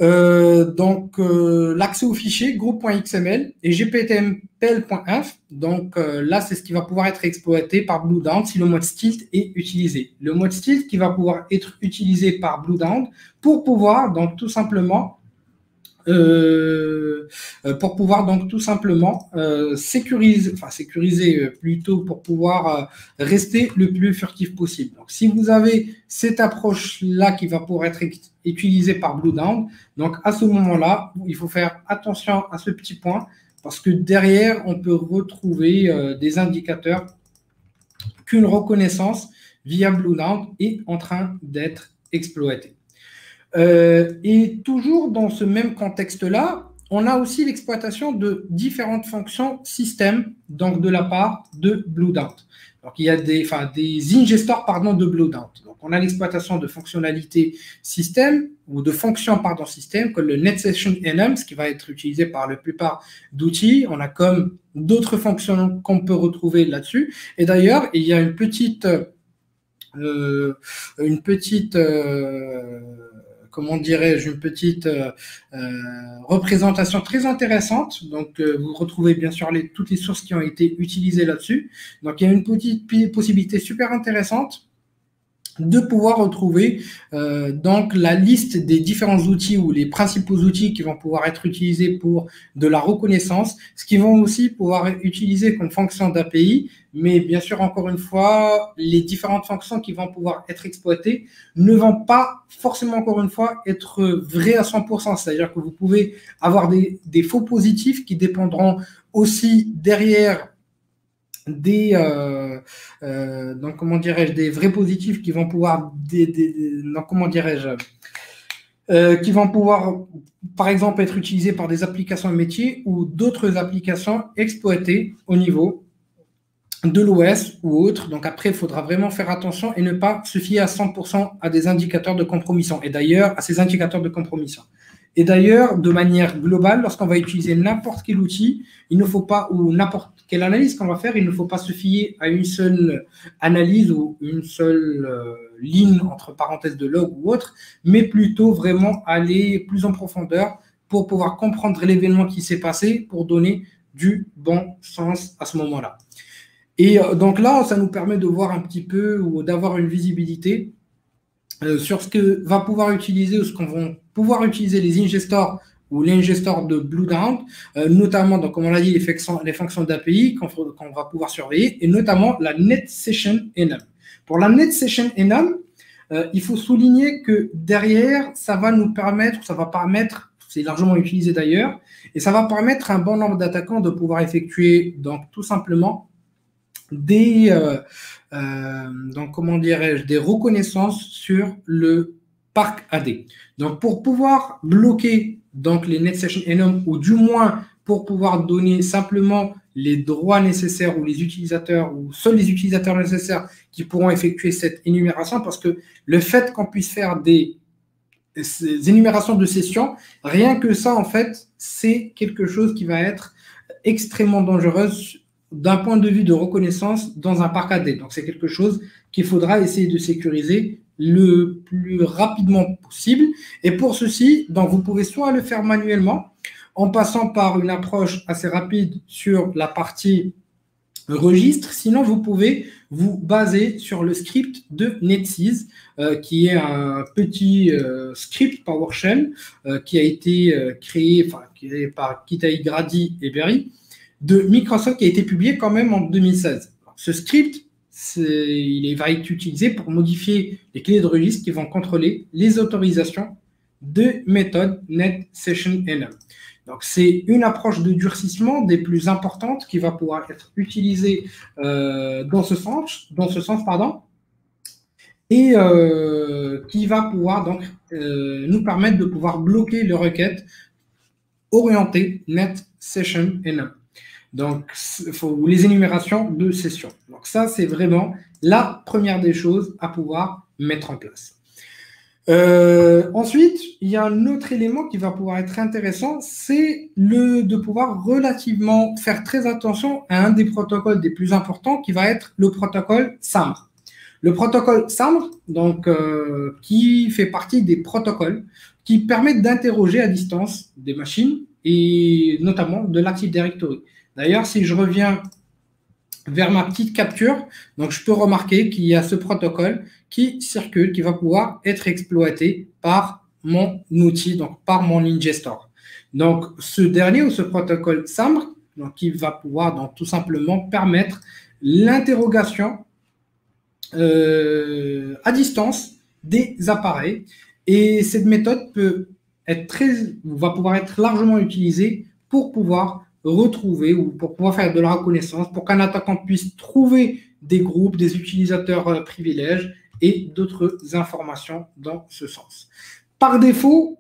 S1: euh, donc, euh, l'accès au fichier groupe.xml et gptmpl.inf. Donc, euh, là, c'est ce qui va pouvoir être exploité par Bluedown si le mode Stilt est utilisé. Le mode Stilt qui va pouvoir être utilisé par Bluedown pour pouvoir, donc, tout simplement, euh, euh, pour pouvoir donc tout simplement euh, sécuriser, enfin sécuriser plutôt pour pouvoir rester le plus furtif possible. Donc, si vous avez cette approche-là qui va pouvoir être utilisée par Bluedown, donc à ce moment-là, il faut faire attention à ce petit point parce que derrière, on peut retrouver des indicateurs qu'une reconnaissance via Bluedown est en train d'être exploitée. Euh, et toujours dans ce même contexte-là, on a aussi l'exploitation de différentes fonctions système, donc de la part de Bluedown. Donc, il y a des, ingestors pardon, de Bluedown. Donc, on a l'exploitation de fonctionnalités système ou de fonctions pardon, système, comme le NetSession Enum, ce qui va être utilisé par la plupart d'outils. On a comme d'autres fonctions qu'on peut retrouver là-dessus. Et d'ailleurs, il y a une petite, euh, une petite euh, comment dirais-je, une petite euh, euh, représentation très intéressante. Donc, euh, vous retrouvez bien sûr les, toutes les sources qui ont été utilisées là-dessus. Donc, il y a une petite possibilité super intéressante de pouvoir retrouver euh, donc la liste des différents outils ou les principaux outils qui vont pouvoir être utilisés pour de la reconnaissance, ce qui vont aussi pouvoir être utilisés comme fonction d'API, mais bien sûr encore une fois, les différentes fonctions qui vont pouvoir être exploitées ne vont pas forcément encore une fois être vraies à 100%, c'est-à-dire que vous pouvez avoir des faux positifs qui dépendront aussi derrière des euh, euh, donc comment dirais-je des vrais positifs qui vont pouvoir des, comment dirais-je euh, qui vont pouvoir par exemple être utilisés par des applications métiers ou d'autres applications exploitées au niveau de l'OS ou autre. Donc après, il faudra vraiment faire attention et ne pas se fier à 100% à des indicateurs de compromission. Et d'ailleurs, à ces indicateurs de compromission. Et d'ailleurs, de manière globale, lorsqu'on va utiliser n'importe quel outil, il ne faut pas, ou n'importe quelle analyse qu'on va faire, il ne faut pas se fier à une seule analyse ou une seule euh, ligne entre parenthèses de log ou autre, mais plutôt vraiment aller plus en profondeur pour pouvoir comprendre l'événement qui s'est passé pour donner du bon sens à ce moment-là. Et euh, donc là, ça nous permet de voir un petit peu ou d'avoir une visibilité euh, sur ce que va pouvoir utiliser ou ce qu'on va pouvoir utiliser les ingestors ou l'ingestor de Bluedown, euh, notamment, donc, comme on l'a dit, les fonctions, d'API qu'on va pouvoir surveiller, et notamment la Net Session Enum. Pour la Net Session Enum, euh, il faut souligner que derrière, ça va nous permettre, ça va permettre, c'est largement utilisé d'ailleurs, et ça va permettre à un bon nombre d'attaquants de pouvoir effectuer, donc, tout simplement, des, euh, donc, comment dirais-je, des reconnaissances sur le parc AD. Donc, pour pouvoir bloquer donc les net session enum, ou du moins pour pouvoir donner simplement les droits nécessaires ou les utilisateurs, ou seuls les utilisateurs nécessaires qui pourront effectuer cette énumération, parce que le fait qu'on puisse faire des, énumérations de sessions, rien que ça, en fait, c'est quelque chose qui va être extrêmement dangereux d'un point de vue de reconnaissance dans un parc AD. Donc, c'est quelque chose qu'il faudra essayer de sécuriser le plus rapidement possible. Et pour ceci, donc vous pouvez soit le faire manuellement, en passant par une approche assez rapide sur la partie registre, sinon vous pouvez vous baser sur le script de NetSys, euh, qui est un petit euh, script PowerShell euh, qui a été créé, enfin, créé par Kitai Grady et Berry de Microsoft qui a été publié quand même en 2016. ce script il va être utilisé pour modifier les clés de registre qui vont contrôler les autorisations de méthode net session. Donc, c'est une approche de durcissement des plus importantes qui va pouvoir être utilisée euh, dans ce sens, pardon, et euh, qui va pouvoir donc euh, nous permettre de pouvoir bloquer les requêtes orientées net session. Donc, les énumérations de sessions. Donc, ça, c'est vraiment la première des choses à pouvoir mettre en place. Euh, ensuite, il y a un autre élément qui va pouvoir être intéressant, c'est le de pouvoir relativement faire très attention à un des protocoles des plus importants, qui va être le protocole SAMR. Le protocole SAMR, donc, euh, qui fait partie des protocoles qui permettent d'interroger à distance des machines et notamment de l'Active Directory. D'ailleurs, si je reviens vers ma petite capture, je peux remarquer qu'il y a ce protocole qui circule, qui va pouvoir être exploité par mon outil, donc par mon ingestor. Donc, ce dernier ou ce protocole SAMR, donc, qui va pouvoir donc, tout simplement permettre l'interrogation euh, à distance des appareils. Et cette méthode peut être très, va pouvoir être largement utilisée pour pouvoir retrouver ou pour pouvoir faire de la reconnaissance, pour qu'un attaquant puisse trouver des groupes, des utilisateurs euh, privilèges et d'autres informations dans ce sens. Par défaut,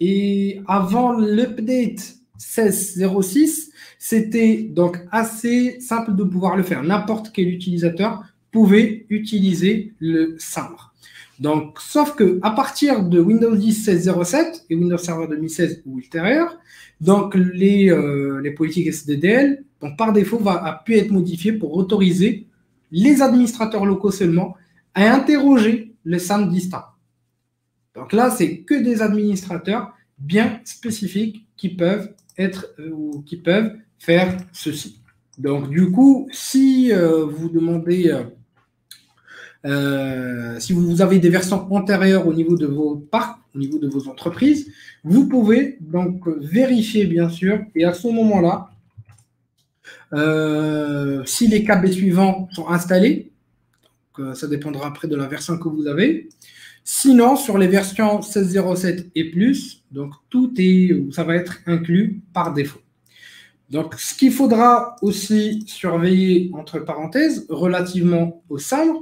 S1: et avant l'update 16.06, c'était donc assez simple de pouvoir le faire. N'importe quel utilisateur pouvait utiliser le SAMR. Donc, sauf que à partir de Windows 10 16.07 et Windows Server 2016 ou ultérieur, donc les, euh, les politiques SDDL, donc par défaut, va, a pu être modifié pour autoriser les administrateurs locaux seulement à interroger le SAM distinct. Donc là, c'est que des administrateurs bien spécifiques qui peuvent être euh, ou qui peuvent faire ceci. Donc du coup, si euh, vous demandez si vous avez des versions antérieures au niveau de vos parcs, au niveau de vos entreprises, vous pouvez donc vérifier bien sûr et à ce moment-là, euh, si les câbles suivants sont installés, euh, ça dépendra après de la version que vous avez. Sinon, sur les versions 16.07 et plus, donc tout est, ça va être inclus par défaut. Donc, ce qu'il faudra aussi surveiller, entre parenthèses, relativement au SAMR,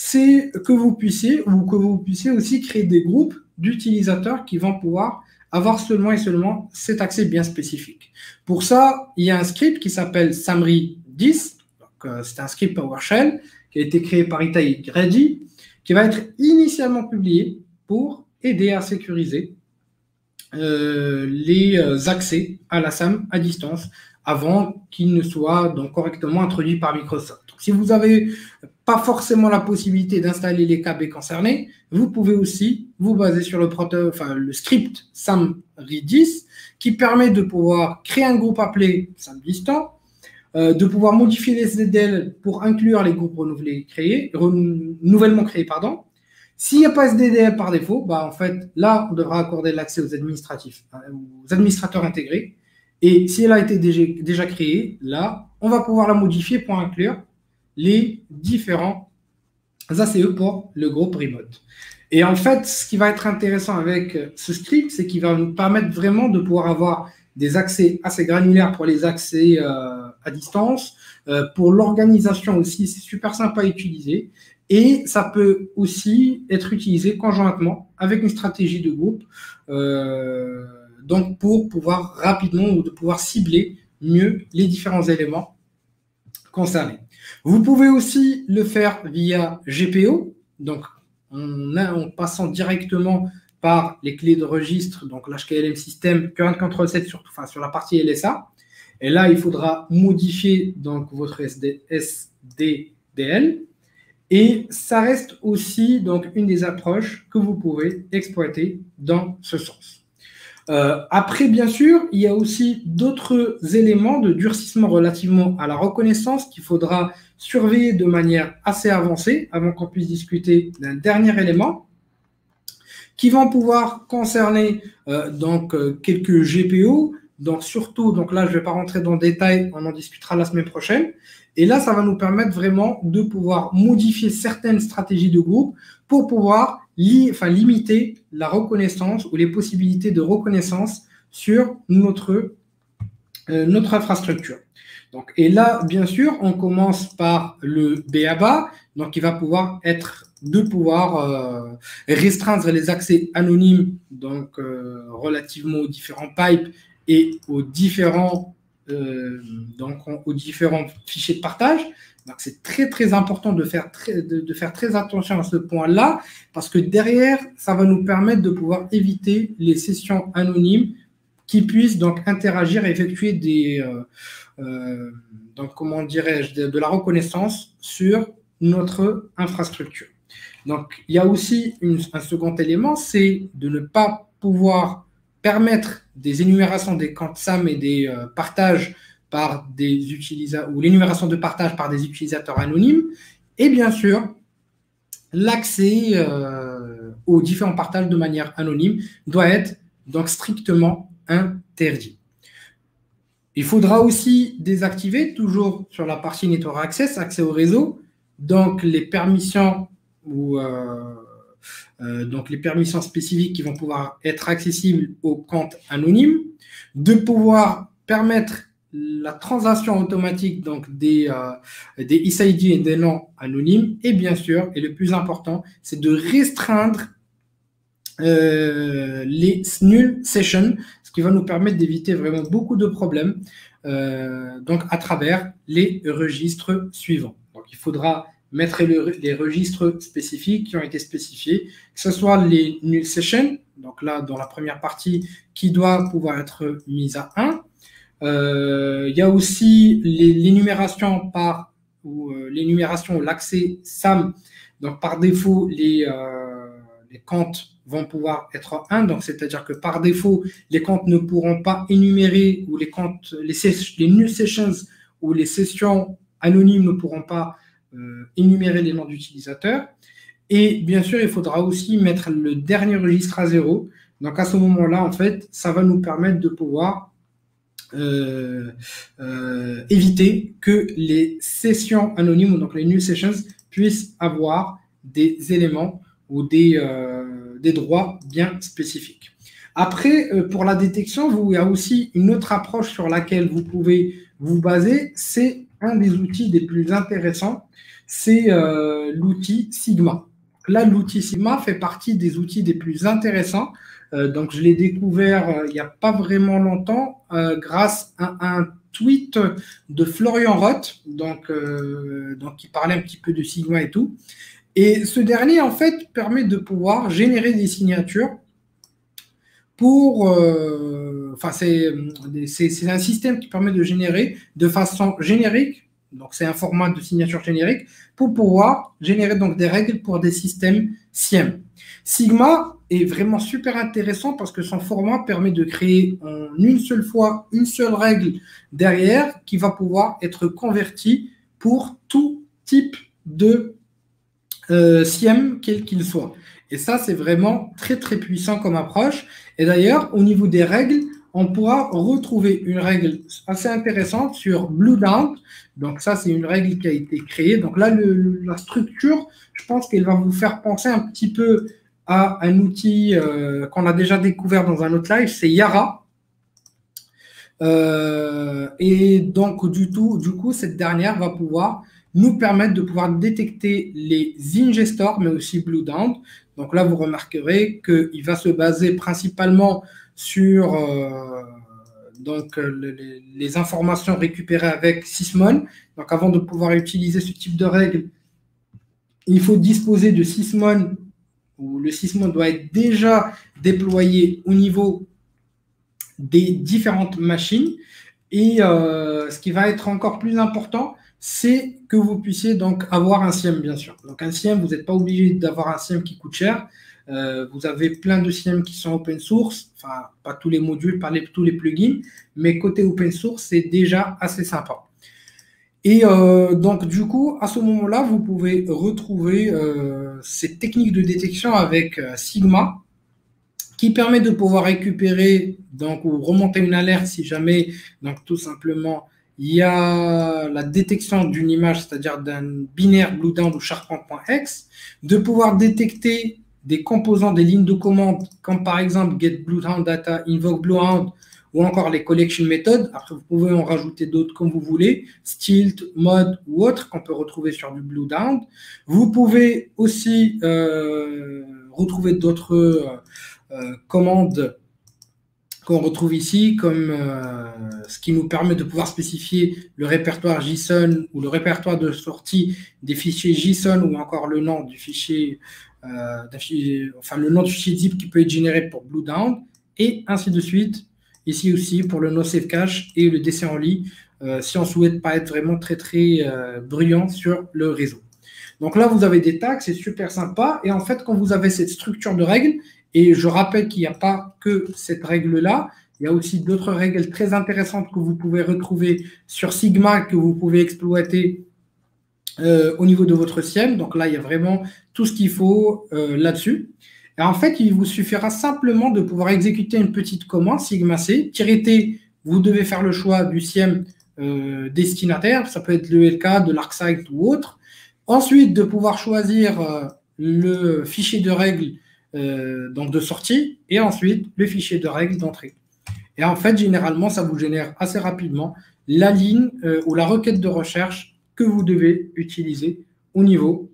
S1: c'est que vous puissiez ou que vous puissiez aussi créer des groupes d'utilisateurs qui vont pouvoir avoir seulement et seulement cet accès bien spécifique. Pour ça, il y a un script qui s'appelle Samri 10. Euh, c'est un script PowerShell qui a été créé par Itai Grady, qui va être initialement publié pour aider à sécuriser euh, les euh, accès à la SAM à distance avant qu'il ne soit donc correctement introduit par Microsoft. si vous n'avez pas forcément la possibilité d'installer les KB concernés, vous pouvez aussi vous baser sur le, enfin, le script SAMRI10 qui permet de pouvoir créer un groupe appelé SAM distant, euh, de pouvoir modifier les SDDL pour inclure les groupes renouvelés créés, nouvellement créés, pardon. S'il n'y a pas SDDL par défaut, bah, en fait, là, on devra accorder l'accès aux administratifs, euh, aux administrateurs intégrés et si elle a été déjà créée, là, on va pouvoir la modifier pour inclure les différents ACE pour le groupe remote. Et en fait, ce qui va être intéressant avec ce script, c'est qu'il va nous permettre vraiment de pouvoir avoir des accès assez granulaires pour les accès euh, à distance. Euh, pour l'organisation aussi, c'est super sympa à utiliser. Et ça peut aussi être utilisé conjointement avec une stratégie de groupe. Euh, donc pour pouvoir rapidement ou de pouvoir cibler mieux les différents éléments concernés. Vous pouvez aussi le faire via GPO, donc en, passant directement par les clés de registre, donc l'HKLM système, Current Control Set, surtout, enfin, sur la partie LSA. Et là, il faudra modifier donc votre SDDL. Et ça reste aussi donc une des approches que vous pouvez exploiter dans ce sens. Euh, après, bien sûr, il y a aussi d'autres éléments de durcissement relativement à la reconnaissance qu'il faudra surveiller de manière assez avancée avant qu'on puisse discuter d'un dernier élément qui vont pouvoir concerner euh, donc euh, quelques GPO. Donc surtout, donc là je ne vais pas rentrer dans le détail, on en discutera la semaine prochaine. Et là, ça va nous permettre vraiment de pouvoir modifier certaines stratégies de groupe pour pouvoir limiter la reconnaissance ou les possibilités de reconnaissance sur notre, euh, notre infrastructure. Donc, et là, bien sûr, on commence par le BABA, donc il va pouvoir être de pouvoir euh, restreindre les accès anonymes, donc euh, relativement aux différents pipes et aux différents fichiers de partage. C'est très, très important de faire très, de, faire très attention à ce point-là, parce que derrière, ça va nous permettre de pouvoir éviter les sessions anonymes qui puissent donc interagir et effectuer des, donc, comment dirais-je, de, la reconnaissance sur notre infrastructure. Donc, il y a aussi un second élément, c'est de ne pas pouvoir permettre des énumérations des comptes SAM et des euh, partages par des utilisateurs ou l'énumération de partage par des utilisateurs anonymes et bien sûr l'accès euh, aux différents partages de manière anonyme doit être donc strictement interdit. Il faudra aussi désactiver, toujours sur la partie Network Access, accès au réseau, donc les permissions ou euh, euh, donc les permissions spécifiques qui vont pouvoir être accessibles aux comptes anonymes, de pouvoir permettre la transaction automatique donc des, euh, des SID et des noms anonymes, et bien sûr, et le plus important, c'est de restreindre euh, les null sessions, ce qui va nous permettre d'éviter vraiment beaucoup de problèmes donc à travers les registres suivants. Donc il faudra mettre les registres spécifiques qui ont été spécifiés, que ce soit les null sessions, donc là dans la première partie, qui doit pouvoir être mise à 1. Euh, il y a aussi l'énumération par ou euh, l'énumération l'accès SAM. Donc par défaut, les, euh, les comptes vont pouvoir être 1. Donc c'est-à-dire que par défaut, les comptes ne pourront pas énumérer ou les comptes, les, null sessions ou les sessions anonymes ne pourront pas euh, énumérer les noms d'utilisateurs. Et bien sûr, il faudra aussi mettre le dernier registre à zéro. Donc à ce moment-là, en fait, ça va nous permettre de pouvoir euh, euh, éviter que les sessions anonymes, donc les new sessions, puissent avoir des éléments ou des, des droits bien spécifiques. Après, pour la détection, vous, il y a aussi une autre approche sur laquelle vous pouvez vous baser, c'est un des outils des plus intéressants c'est euh, l'outil Sigma. Là, l'outil Sigma fait partie des outils des plus intéressants. Euh, donc, je l'ai découvert euh, il n'y a pas vraiment longtemps grâce à un tweet de Florian Roth, donc, qui parlait un petit peu de Sigma et tout. Et ce dernier, en fait, permet de pouvoir générer des signatures pour. enfin, c'est un système qui permet de générer de façon générique donc, c'est un format de signature générique pour pouvoir générer donc des règles pour des systèmes SIEM. Sigma est vraiment super intéressant parce que son format permet de créer en une seule fois une seule règle derrière qui va pouvoir être convertie pour tout type de euh, SIEM, quel qu'il soit. Et ça, c'est vraiment très, très puissant comme approche. Et d'ailleurs, au niveau des règles, on pourra retrouver une règle assez intéressante sur Blue Down. Donc ça, c'est une règle qui a été créée. Donc là, la structure, je pense qu'elle va vous faire penser un petit peu un outil euh, qu'on a déjà découvert dans un autre live, c'est Yara. Euh, et donc, du, tout, du coup, cette dernière va pouvoir nous permettre de pouvoir détecter les ingestors, mais aussi Blue Down. Donc là, vous remarquerez qu'il va se baser principalement sur euh, donc, euh, les, informations récupérées avec Sysmon. Donc, avant de pouvoir utiliser ce type de règle, il faut disposer de Sysmon, où le Sysmon doit être déjà déployé au niveau des différentes machines. Et euh, ce qui va être encore plus important, c'est que vous puissiez donc avoir un SIEM, bien sûr. Donc un SIEM, vous n'êtes pas obligé d'avoir un SIEM qui coûte cher. Euh, vous avez plein de systèmes qui sont open source, enfin, pas tous les modules, pas tous les plugins, mais côté open source, c'est déjà assez sympa. Et euh, donc, du coup, à ce moment-là, vous pouvez retrouver euh, ces techniques de détection avec Sigma, qui permet de pouvoir récupérer donc, ou remonter une alerte si jamais, donc tout simplement, il y a la détection d'une image, c'est-à-dire d'un binaire Bluedown ou Charpent.x, de pouvoir détecter des composants des lignes de commande, comme par exemple get Bluehound data, invoke Bluehound, ou encore les collection méthodes. Après, vous pouvez en rajouter d'autres comme vous voulez, stilt, mode ou autres qu'on peut retrouver sur du Bluehound. Vous pouvez aussi euh, retrouver d'autres euh, euh, commandes qu'on retrouve ici comme ce qui nous permet de pouvoir spécifier le répertoire JSON ou le répertoire de sortie des fichiers JSON ou encore le nom du fichier, enfin le nom du fichier zip qui peut être généré pour Bluedown et ainsi de suite. Ici aussi pour le no-save cache et le DC en lit si on souhaite pas être vraiment très très bruyant sur le réseau. Donc là, vous avez des tags, c'est super sympa. Et en fait, quand vous avez cette structure de règles, et je rappelle qu'il n'y a pas que cette règle-là, il y a aussi d'autres règles très intéressantes que vous pouvez retrouver sur Sigma, que vous pouvez exploiter euh, au niveau de votre SIEM. Donc là, il y a vraiment tout ce qu'il faut euh, là-dessus. En fait, il vous suffira simplement de pouvoir exécuter une petite commande Sigma C, T, vous devez faire le choix du SIEM euh, destinataire, ça peut être le LK, de l'ArcSight ou autre. Ensuite, de pouvoir choisir euh, le fichier de règles euh, donc de sortie et ensuite le fichier de règles d'entrée. Et en fait, généralement, ça vous génère assez rapidement la ligne euh, ou la requête de recherche que vous devez utiliser au niveau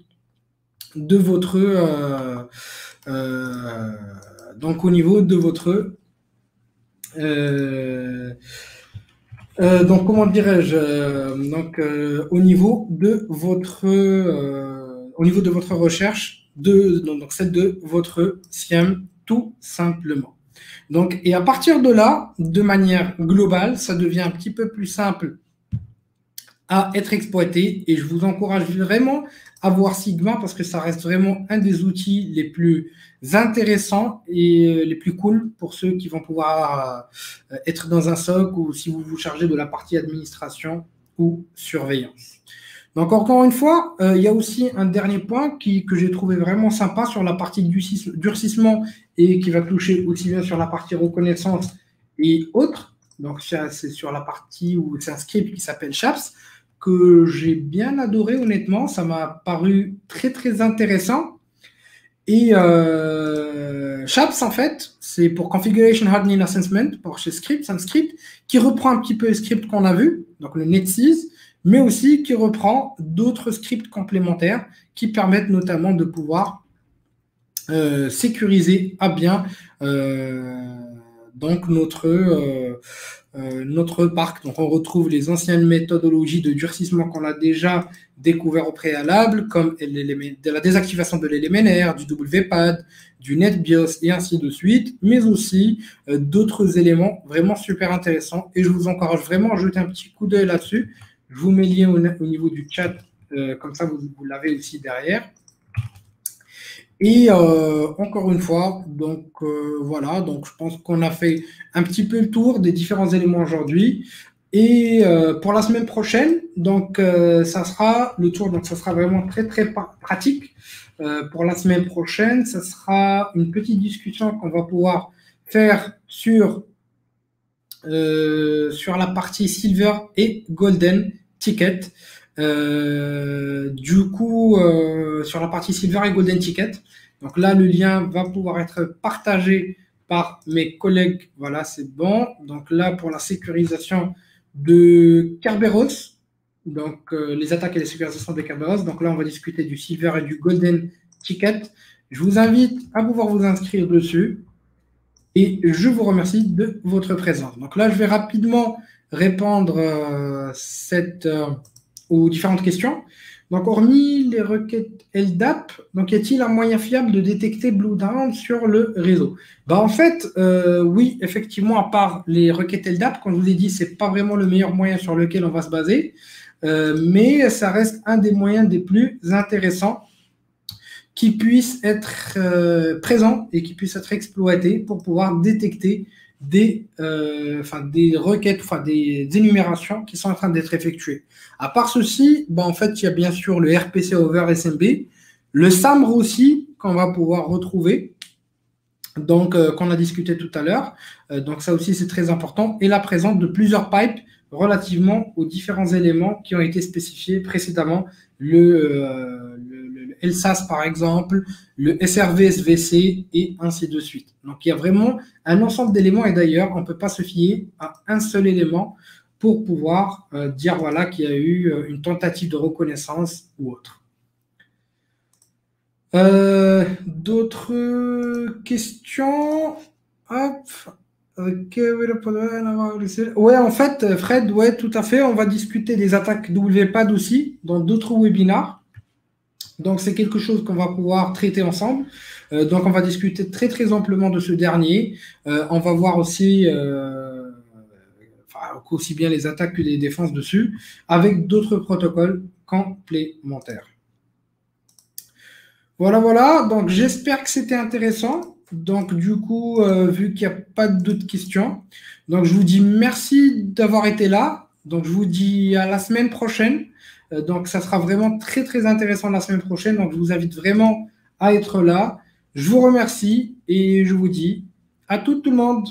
S1: de votre donc au niveau de votre euh, donc, comment dirais-je euh, Donc, euh, au niveau de votre, au niveau de votre recherche, de, donc celle de votre SIEM, tout simplement. Donc, et à partir de là, de manière globale, ça devient un petit peu plus simple à être exploité. Et je vous encourage vraiment à voir Sigma parce que ça reste vraiment un des outils les plus intéressants et euh, les plus cool pour ceux qui vont pouvoir euh, être dans un SOC ou si vous vous chargez de la partie administration ou surveillance. Donc encore une fois, euh, il y a aussi un dernier point qui, que j'ai trouvé vraiment sympa sur la partie durcissement et qui va toucher aussi bien sur la partie reconnaissance et autres. Donc c'est sur la partie où c'est un script qui s'appelle SHAPS que j'ai bien adoré honnêtement. Ça m'a paru très très intéressant. Et euh, Chaps, en fait, c'est pour Configuration Hardening Assessment, pour chez Script, un script qui reprend un petit peu le script qu'on a vu, donc le NetSys, mais aussi qui reprend d'autres scripts complémentaires qui permettent notamment de pouvoir euh, sécuriser à bien euh, donc notre, euh, euh, notre parc. Donc on retrouve les anciennes méthodologies de durcissement qu'on a déjà découvert au préalable, comme la désactivation de l'élémentaire, du WPAD, du NetBIOS et ainsi de suite, mais aussi euh, d'autres éléments vraiment super intéressants. Et je vous encourage vraiment à jeter un petit coup d'œil là-dessus. Je vous mets lien au, niveau du chat, comme ça vous l'avez aussi derrière. Et euh, encore une fois, donc euh, voilà, donc je pense qu'on a fait un petit peu le tour des différents éléments aujourd'hui. Et euh, pour la semaine prochaine, donc ça sera le tour, donc ça sera vraiment très très pratique. pour la semaine prochaine, ça sera une petite discussion qu'on va pouvoir faire sur sur la partie silver et golden ticket. Euh, du coup, euh, sur la partie Silver et Golden Ticket, donc là, le lien va pouvoir être partagé par mes collègues. Voilà, c'est bon. Donc là, pour la sécurisation de Kerberos, donc euh, les attaques et les sécurisations de Kerberos. Donc là, on va discuter du Silver et du Golden Ticket. Je vous invite à pouvoir vous inscrire dessus. Et je vous remercie de votre présence. Donc là, je vais rapidement répondre cette aux différentes questions. Donc, hormis les requêtes LDAP, donc y a-t-il un moyen fiable de détecter Blue Down sur le réseau? Bah, En fait, euh, oui, effectivement, à part les requêtes LDAP, comme je vous ai dit, ce n'est pas vraiment le meilleur moyen sur lequel on va se baser, euh, mais ça reste un des moyens des plus intéressants qui puisse être euh, présent et qui puisse être exploité pour pouvoir détecter des, euh, des requêtes, enfin, des, énumérations qui sont en train d'être effectuées. À part ceci, ben, en fait, il y a bien sûr le RPC over SMB, le SAMR aussi, qu'on va pouvoir retrouver, donc euh, qu'on a discuté tout à l'heure. Euh, donc ça aussi, c'est très important. Et la présence de plusieurs pipes relativement aux différents éléments qui ont été spécifiés précédemment, le, LSAS par exemple, le SRV SVC et ainsi de suite. Donc il y a vraiment un ensemble d'éléments et d'ailleurs on ne peut pas se fier à un seul élément pour pouvoir euh, dire voilà qu'il y a eu euh, une tentative de reconnaissance ou autre. Euh, d'autres questions? Ok, ouais, en fait, Fred, ouais, tout à fait. On va discuter des attaques WPAD aussi dans d'autres webinars. Donc, c'est quelque chose qu'on va pouvoir traiter ensemble. Euh, donc, on va discuter très, très amplement de ce dernier. Euh, on va voir aussi, euh, aussi bien les attaques que les défenses dessus, avec d'autres protocoles complémentaires. Voilà, voilà. Donc, j'espère que c'était intéressant. Donc, du coup, vu qu'il n'y a pas d'autres questions, donc je vous dis merci d'avoir été là. Donc, je vous dis à la semaine prochaine. Euh, donc, ça sera vraiment très, très intéressant la semaine prochaine. Donc, je vous invite vraiment à être là. Je vous remercie et je vous dis à tout, tout le monde.